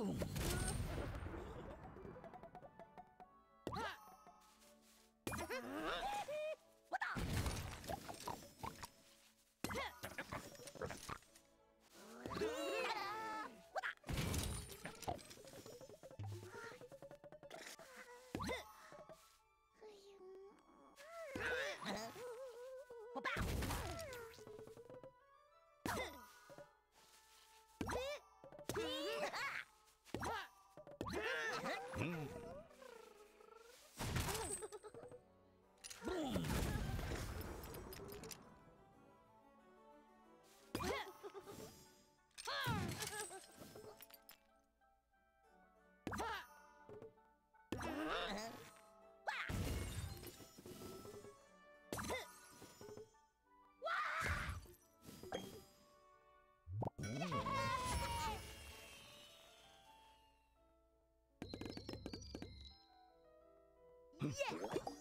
Boom. Yeah! Yeah!